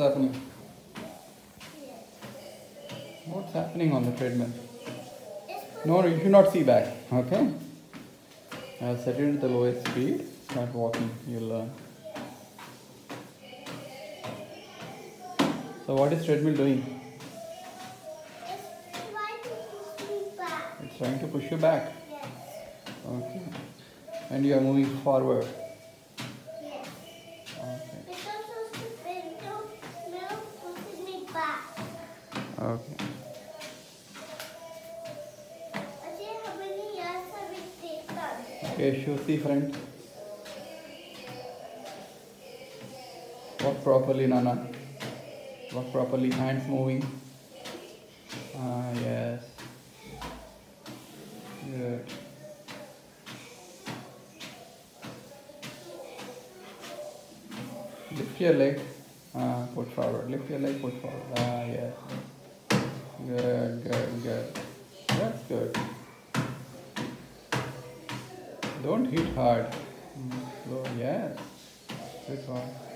happening? What's happening on the treadmill? No, you should not see back. Okay. I'll set it at the lowest speed. Start walking. You'll learn. So what is treadmill doing? It's trying to push me back. It's trying to push you back. Okay. And you are moving forward. Okay. Okay, how many years have it taken? Okay, Shruti friend. Walk properly, Nana. Walk properly, hands moving. Ah, yes. Good. Lift your leg. Ah, put forward. Lift your leg, put forward. Ah, yes. Good, good, good. That's good. Don't hit hard. Mm, Slow, yes. Good one.